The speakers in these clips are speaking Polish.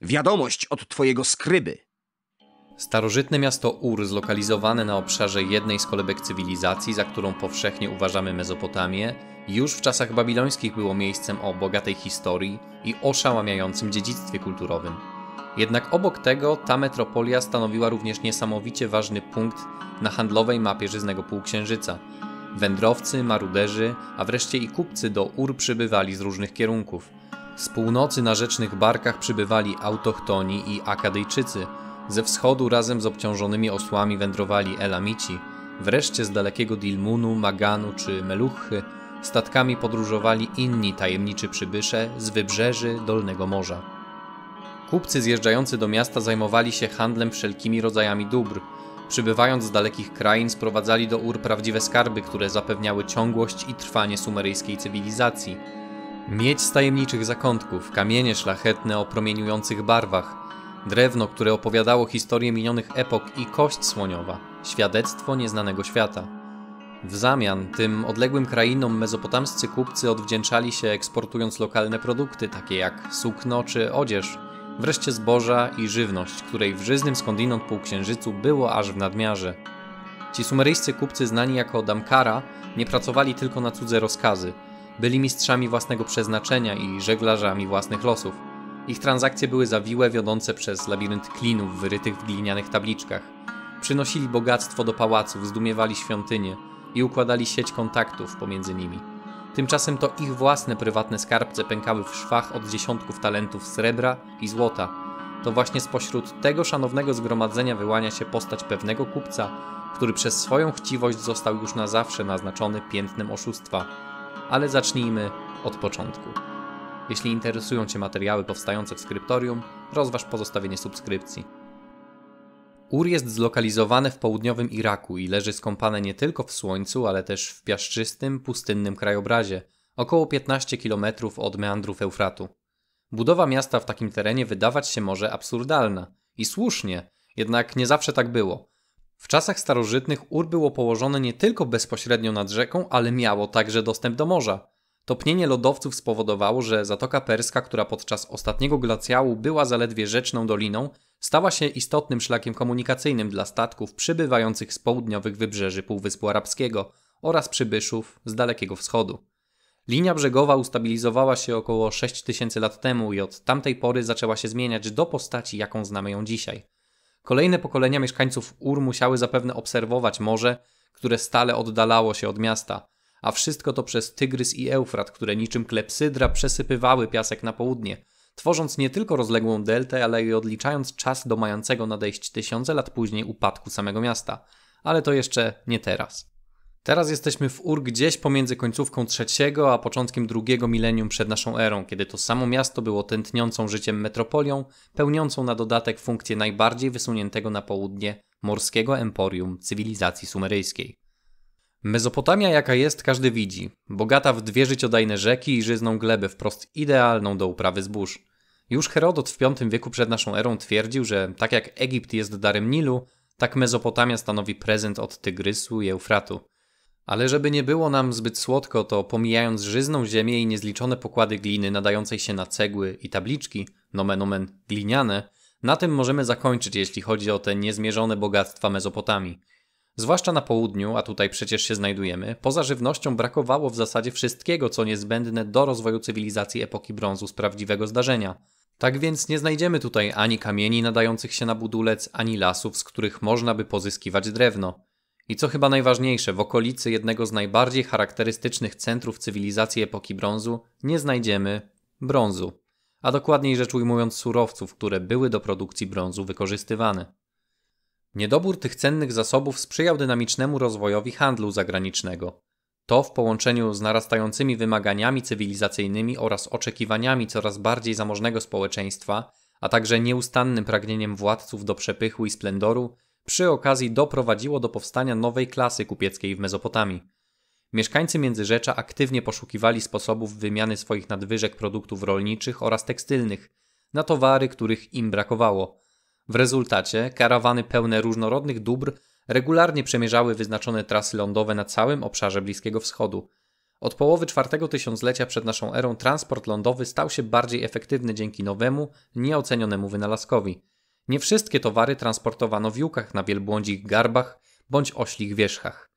Wiadomość od twojego skryby. Starożytne miasto Ur, zlokalizowane na obszarze jednej z kolebek cywilizacji, za którą powszechnie uważamy Mezopotamię, już w czasach babilońskich było miejscem o bogatej historii i oszałamiającym dziedzictwie kulturowym. Jednak obok tego ta metropolia stanowiła również niesamowicie ważny punkt na handlowej mapie żyznego półksiężyca. Wędrowcy, maruderzy, a wreszcie i kupcy do Ur przybywali z różnych kierunków. Z północy na rzecznych barkach przybywali autochtoni i Akadyjczycy, ze wschodu razem z obciążonymi osłami wędrowali Elamici, wreszcie z dalekiego Dilmunu, Maganu czy Meluchy statkami podróżowali inni tajemniczy przybysze z wybrzeży Dolnego Morza. Kupcy zjeżdżający do miasta zajmowali się handlem wszelkimi rodzajami dóbr. Przybywając z dalekich krain sprowadzali do Ur prawdziwe skarby, które zapewniały ciągłość i trwanie sumeryjskiej cywilizacji. Miedź z tajemniczych zakątków, kamienie szlachetne o promieniujących barwach, drewno, które opowiadało historię minionych epok i kość słoniowa, świadectwo nieznanego świata. W zamian tym odległym krainom mezopotamscy kupcy odwdzięczali się eksportując lokalne produkty, takie jak sukno czy odzież, wreszcie zboża i żywność, której w żyznym skądinąd półksiężycu było aż w nadmiarze. Ci sumeryjscy kupcy znani jako Damkara nie pracowali tylko na cudze rozkazy, byli mistrzami własnego przeznaczenia i żeglarzami własnych losów. Ich transakcje były zawiłe, wiodące przez labirynt klinów wyrytych w glinianych tabliczkach. Przynosili bogactwo do pałaców, zdumiewali świątynie i układali sieć kontaktów pomiędzy nimi. Tymczasem to ich własne prywatne skarbce pękały w szwach od dziesiątków talentów srebra i złota. To właśnie spośród tego szanownego zgromadzenia wyłania się postać pewnego kupca, który przez swoją chciwość został już na zawsze naznaczony piętnem oszustwa. Ale zacznijmy od początku. Jeśli interesują Cię materiały powstające w skryptorium, rozważ pozostawienie subskrypcji. Ur jest zlokalizowane w południowym Iraku i leży skąpane nie tylko w słońcu, ale też w piaszczystym, pustynnym krajobrazie, około 15 km od meandrów Eufratu. Budowa miasta w takim terenie wydawać się może absurdalna. I słusznie, jednak nie zawsze tak było. W czasach starożytnych Ur było położone nie tylko bezpośrednio nad rzeką, ale miało także dostęp do morza. Topnienie lodowców spowodowało, że Zatoka Perska, która podczas ostatniego glacjału była zaledwie rzeczną doliną, stała się istotnym szlakiem komunikacyjnym dla statków przybywających z południowych wybrzeży Półwyspu Arabskiego oraz przybyszów z Dalekiego Wschodu. Linia brzegowa ustabilizowała się około 6000 lat temu i od tamtej pory zaczęła się zmieniać do postaci, jaką znamy ją dzisiaj. Kolejne pokolenia mieszkańców Ur musiały zapewne obserwować morze, które stale oddalało się od miasta – a wszystko to przez Tygrys i Eufrat, które niczym klepsydra przesypywały piasek na południe, tworząc nie tylko rozległą deltę, ale i odliczając czas do mającego nadejść tysiące lat później upadku samego miasta. Ale to jeszcze nie teraz. Teraz jesteśmy w Ur gdzieś pomiędzy końcówką trzeciego a początkiem drugiego milenium przed naszą erą, kiedy to samo miasto było tętniącą życiem metropolią, pełniącą na dodatek funkcję najbardziej wysuniętego na południe morskiego emporium cywilizacji sumeryjskiej. Mezopotamia jaka jest, każdy widzi. Bogata w dwie życiodajne rzeki i żyzną glebę, wprost idealną do uprawy zbóż. Już Herodot w V wieku przed naszą erą twierdził, że tak jak Egipt jest darem Nilu, tak Mezopotamia stanowi prezent od Tygrysu i Eufratu. Ale żeby nie było nam zbyt słodko, to pomijając żyzną ziemię i niezliczone pokłady gliny nadającej się na cegły i tabliczki, nomen omen gliniane, na tym możemy zakończyć, jeśli chodzi o te niezmierzone bogactwa Mezopotamii. Zwłaszcza na południu, a tutaj przecież się znajdujemy, poza żywnością brakowało w zasadzie wszystkiego, co niezbędne do rozwoju cywilizacji epoki brązu z prawdziwego zdarzenia. Tak więc nie znajdziemy tutaj ani kamieni nadających się na budulec, ani lasów, z których można by pozyskiwać drewno. I co chyba najważniejsze, w okolicy jednego z najbardziej charakterystycznych centrów cywilizacji epoki brązu nie znajdziemy brązu, a dokładniej rzecz ujmując surowców, które były do produkcji brązu wykorzystywane. Niedobór tych cennych zasobów sprzyjał dynamicznemu rozwojowi handlu zagranicznego. To w połączeniu z narastającymi wymaganiami cywilizacyjnymi oraz oczekiwaniami coraz bardziej zamożnego społeczeństwa, a także nieustannym pragnieniem władców do przepychu i splendoru, przy okazji doprowadziło do powstania nowej klasy kupieckiej w Mezopotamii. Mieszkańcy Międzyrzecza aktywnie poszukiwali sposobów wymiany swoich nadwyżek produktów rolniczych oraz tekstylnych na towary, których im brakowało – w rezultacie karawany pełne różnorodnych dóbr regularnie przemierzały wyznaczone trasy lądowe na całym obszarze Bliskiego Wschodu. Od połowy czwartego tysiąclecia przed naszą erą transport lądowy stał się bardziej efektywny dzięki nowemu, nieocenionemu wynalazkowi. Nie wszystkie towary transportowano w jukach na wielbłądzich garbach bądź oślich wierzchach.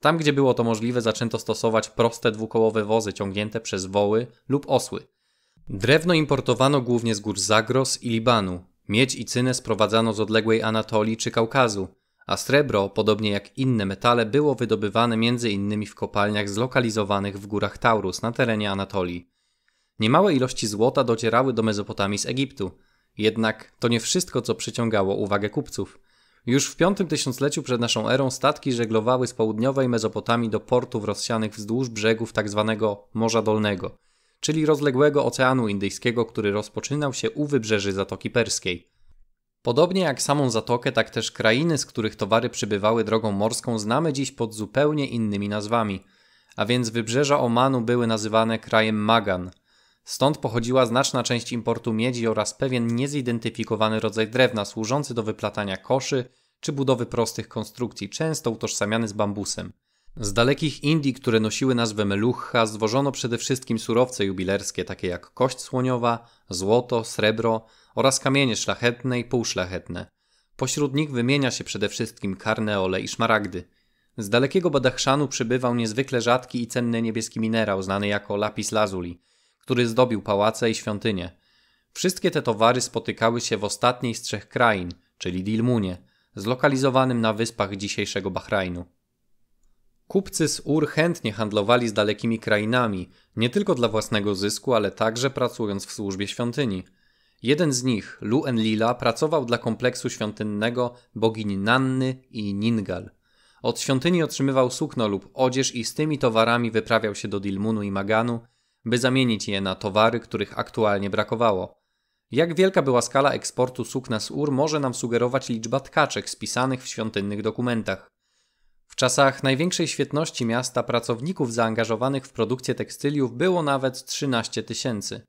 Tam, gdzie było to możliwe, zaczęto stosować proste dwukołowe wozy ciągnięte przez woły lub osły. Drewno importowano głównie z gór Zagros i Libanu. Miedź i cynę sprowadzano z odległej Anatolii czy Kaukazu, a srebro, podobnie jak inne metale, było wydobywane m.in. w kopalniach zlokalizowanych w górach Taurus na terenie Anatolii. Niemałe ilości złota docierały do Mezopotamii z Egiptu, jednak to nie wszystko, co przyciągało uwagę kupców. Już w V tysiącleciu przed naszą erą statki żeglowały z południowej Mezopotamii do portów rozsianych wzdłuż brzegów tzw. Tak Morza Dolnego, czyli rozległego Oceanu Indyjskiego, który rozpoczynał się u wybrzeży Zatoki Perskiej. Podobnie jak samą zatokę, tak też krainy, z których towary przybywały drogą morską, znamy dziś pod zupełnie innymi nazwami. A więc wybrzeża Omanu były nazywane krajem Magan. Stąd pochodziła znaczna część importu miedzi oraz pewien niezidentyfikowany rodzaj drewna służący do wyplatania koszy czy budowy prostych konstrukcji, często utożsamiany z bambusem. Z dalekich Indii, które nosiły nazwę melucha, zwożono przede wszystkim surowce jubilerskie, takie jak kość słoniowa, złoto, srebro oraz kamienie szlachetne i półszlachetne. Pośród nich wymienia się przede wszystkim karneole i szmaragdy. Z dalekiego Badachszanu przybywał niezwykle rzadki i cenny niebieski minerał znany jako lapis lazuli, który zdobił pałace i świątynie. Wszystkie te towary spotykały się w ostatniej z trzech krain, czyli Dilmunie, zlokalizowanym na wyspach dzisiejszego Bahrajnu. Kupcy z Ur chętnie handlowali z dalekimi krainami, nie tylko dla własnego zysku, ale także pracując w służbie świątyni. Jeden z nich, Lu Enlila, pracował dla kompleksu świątynnego bogini Nanny i Ningal. Od świątyni otrzymywał sukno lub odzież i z tymi towarami wyprawiał się do Dilmunu i Maganu, by zamienić je na towary, których aktualnie brakowało. Jak wielka była skala eksportu sukna z Ur może nam sugerować liczba tkaczek spisanych w świątynnych dokumentach. W czasach największej świetności miasta pracowników zaangażowanych w produkcję tekstyliów było nawet 13 tysięcy.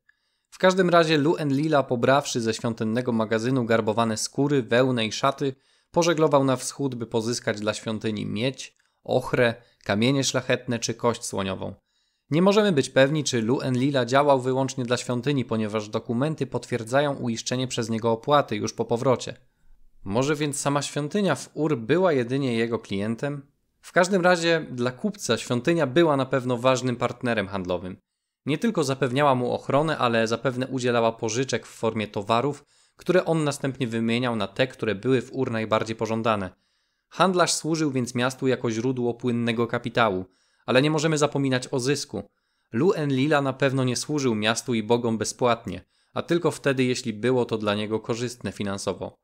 W każdym razie Lu Enlila, pobrawszy ze świątynnego magazynu garbowane skóry, wełnę i szaty, pożeglował na wschód, by pozyskać dla świątyni miedź, ochrę, kamienie szlachetne czy kość słoniową. Nie możemy być pewni, czy Lu Enlila działał wyłącznie dla świątyni, ponieważ dokumenty potwierdzają uiszczenie przez niego opłaty już po powrocie. Może więc sama świątynia w Ur była jedynie jego klientem? W każdym razie dla kupca świątynia była na pewno ważnym partnerem handlowym. Nie tylko zapewniała mu ochronę, ale zapewne udzielała pożyczek w formie towarów, które on następnie wymieniał na te, które były w Ur najbardziej pożądane. Handlarz służył więc miastu jako źródło płynnego kapitału, ale nie możemy zapominać o zysku. Lu Enlila na pewno nie służył miastu i bogom bezpłatnie, a tylko wtedy, jeśli było to dla niego korzystne finansowo.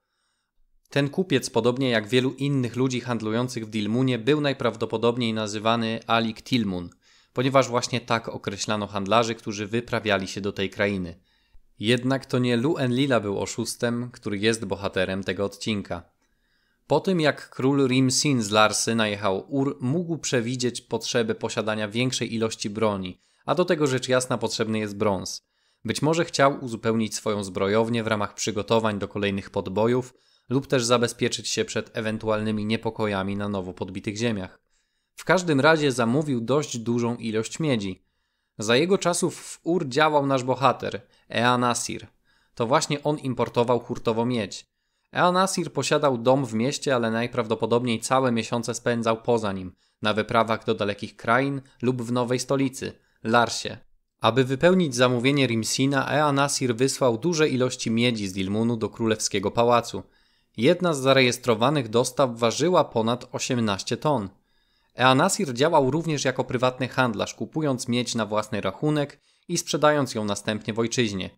Ten kupiec, podobnie jak wielu innych ludzi handlujących w Dilmunie, był najprawdopodobniej nazywany Alik Tilmun, ponieważ właśnie tak określano handlarzy, którzy wyprawiali się do tej krainy. Jednak to nie Lu Enlila był oszustem, który jest bohaterem tego odcinka. Po tym jak król Rimsin z Larsy najechał Ur, mógł przewidzieć potrzebę posiadania większej ilości broni, a do tego rzecz jasna potrzebny jest brąz. Być może chciał uzupełnić swoją zbrojownię w ramach przygotowań do kolejnych podbojów lub też zabezpieczyć się przed ewentualnymi niepokojami na nowo podbitych ziemiach. W każdym razie zamówił dość dużą ilość miedzi. Za jego czasów w Ur działał nasz bohater, Ea Nasir. To właśnie on importował hurtowo miedź. Eanasir posiadał dom w mieście, ale najprawdopodobniej całe miesiące spędzał poza nim, na wyprawach do dalekich krain lub w nowej stolicy, Larsie. Aby wypełnić zamówienie Rimsina, Eanasir wysłał duże ilości miedzi z Dilmunu do królewskiego pałacu. Jedna z zarejestrowanych dostaw ważyła ponad 18 ton. Eanasir działał również jako prywatny handlarz, kupując miedź na własny rachunek i sprzedając ją następnie w ojczyźnie.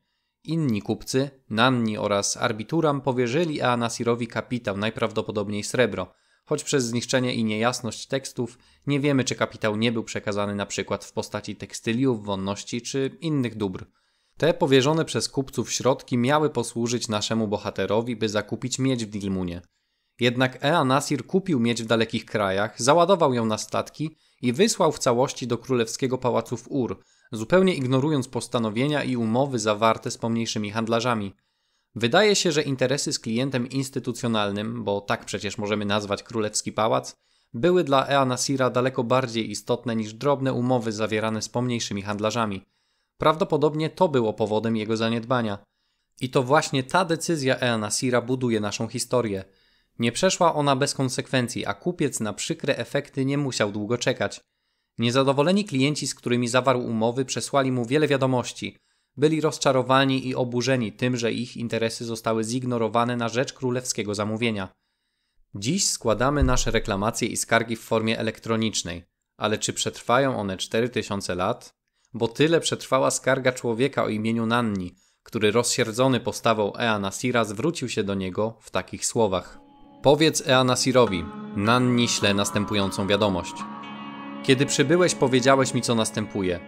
Inni kupcy, Nanni oraz Arbituram powierzyli Eanasirowi kapitał, najprawdopodobniej srebro, choć przez zniszczenie i niejasność tekstów nie wiemy, czy kapitał nie był przekazany na przykład w postaci tekstyliów, wonności czy innych dóbr. Te powierzone przez kupców środki miały posłużyć naszemu bohaterowi, by zakupić miedź w Dilmunie. Jednak Eanasir kupił miedź w dalekich krajach, załadował ją na statki i wysłał w całości do królewskiego pałacu w Ur, zupełnie ignorując postanowienia i umowy zawarte z pomniejszymi handlarzami. Wydaje się, że interesy z klientem instytucjonalnym, bo tak przecież możemy nazwać królewski pałac, były dla Ea Nasira daleko bardziej istotne niż drobne umowy zawierane z pomniejszymi handlarzami. Prawdopodobnie to było powodem jego zaniedbania. I to właśnie ta decyzja Ea Nasira buduje naszą historię. Nie przeszła ona bez konsekwencji, a kupiec na przykre efekty nie musiał długo czekać. Niezadowoleni klienci, z którymi zawarł umowy, przesłali mu wiele wiadomości. Byli rozczarowani i oburzeni tym, że ich interesy zostały zignorowane na rzecz królewskiego zamówienia. Dziś składamy nasze reklamacje i skargi w formie elektronicznej, ale czy przetrwają one 4000 lat? Bo tyle przetrwała skarga człowieka o imieniu Nanni, który rozsierdzony postawą Ea Nasira zwrócił się do niego w takich słowach. Powiedz Ea Nasirowi, Nanni śle następującą wiadomość. Kiedy przybyłeś, powiedziałeś mi, co następuje.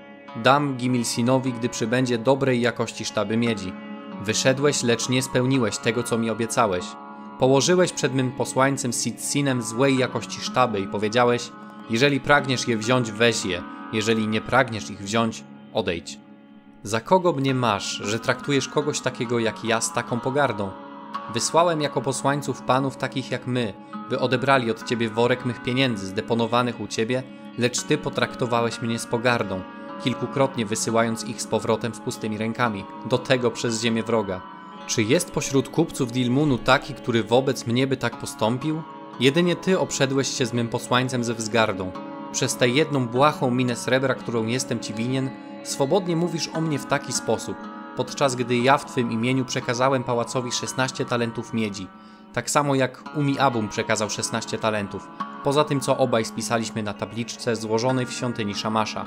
Dam Gimilsinowi, gdy przybędzie dobrej jakości sztaby miedzi. Wyszedłeś, lecz nie spełniłeś tego, co mi obiecałeś. Położyłeś przed mym posłańcem Sitsinem złej jakości sztaby i powiedziałeś: Jeżeli pragniesz je wziąć, weź je, jeżeli nie pragniesz ich wziąć, odejdź. Za kogo mnie masz, że traktujesz kogoś takiego jak ja z taką pogardą? Wysłałem jako posłańców panów takich jak my, by odebrali od ciebie worek mych pieniędzy zdeponowanych u ciebie, lecz ty potraktowałeś mnie z pogardą, kilkukrotnie wysyłając ich z powrotem z pustymi rękami, do tego przez ziemię wroga. Czy jest pośród kupców Dilmunu taki, który wobec mnie by tak postąpił? Jedynie ty obszedłeś się z mym posłańcem ze wzgardą. Przez tę jedną błahą minę srebra, którą jestem ci winien, swobodnie mówisz o mnie w taki sposób, podczas gdy ja w twym imieniu przekazałem pałacowi 16 talentów miedzi, tak samo jak Umi Abum przekazał 16 talentów, poza tym co obaj spisaliśmy na tabliczce złożonej w świątyni Szamasza.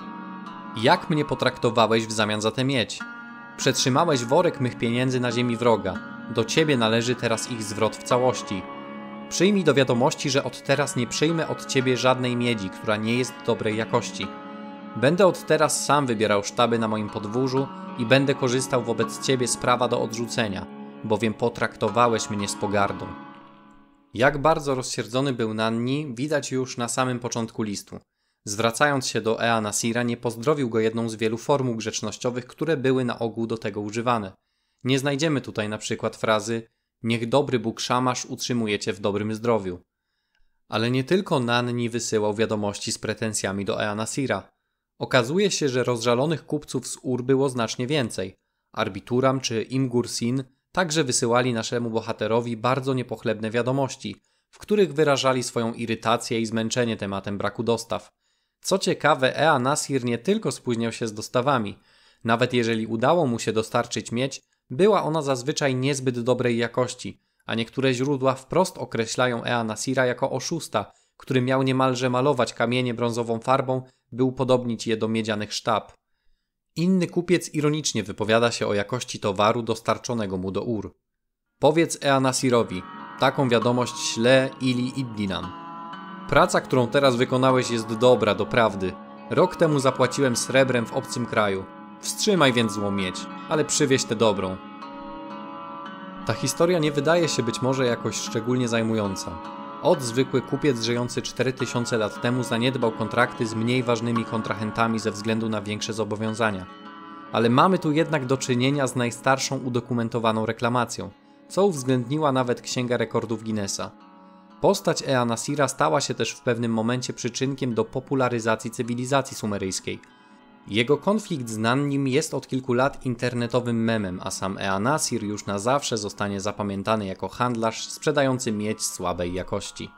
Jak mnie potraktowałeś w zamian za tę miedź? Przetrzymałeś worek mych pieniędzy na ziemi wroga. Do ciebie należy teraz ich zwrot w całości. Przyjmij do wiadomości, że od teraz nie przyjmę od ciebie żadnej miedzi, która nie jest dobrej jakości. Będę od teraz sam wybierał sztaby na moim podwórzu i będę korzystał wobec ciebie z prawa do odrzucenia, bowiem potraktowałeś mnie z pogardą. Jak bardzo rozsierdzony był Nanni, widać już na samym początku listu. Zwracając się do Ea Nasira, nie pozdrowił go jedną z wielu formuł grzecznościowych, które były na ogół do tego używane. Nie znajdziemy tutaj na przykład frazy Niech dobry Bóg Szamasz utrzymuje cię w dobrym zdrowiu. Ale nie tylko Nanni wysyłał wiadomości z pretensjami do Ea Nasira. Okazuje się, że rozżalonych kupców z Ur było znacznie więcej. Arbituram czy Imgursin także wysyłali naszemu bohaterowi bardzo niepochlebne wiadomości, w których wyrażali swoją irytację i zmęczenie tematem braku dostaw. Co ciekawe, Ea Nasir nie tylko spóźniał się z dostawami. Nawet jeżeli udało mu się dostarczyć miedź, była ona zazwyczaj niezbyt dobrej jakości, a niektóre źródła wprost określają Ea Nasira jako oszusta, który miał niemalże malować kamienie brązową farbą, by upodobnić je do miedzianych sztab. Inny kupiec ironicznie wypowiada się o jakości towaru dostarczonego mu do Ur. Powiedz Ea Nasirowi, taką wiadomość śle ili iddinan. Praca, którą teraz wykonałeś jest dobra, doprawdy. Rok temu zapłaciłem srebrem w obcym kraju. Wstrzymaj więc złą miedź, ale przywieź tę dobrą. Ta historia nie wydaje się być może jakoś szczególnie zajmująca. Od zwykły kupiec żyjący 4000 lat temu zaniedbał kontrakty z mniej ważnymi kontrahentami ze względu na większe zobowiązania. Ale mamy tu jednak do czynienia z najstarszą udokumentowaną reklamacją, co uwzględniła nawet Księga Rekordów Guinnessa. Postać Ea Nasira stała się też w pewnym momencie przyczynkiem do popularyzacji cywilizacji sumeryjskiej. Jego konflikt z Nannim jest od kilku lat internetowym memem, a sam Ea Nasir już na zawsze zostanie zapamiętany jako handlarz sprzedający miedź słabej jakości.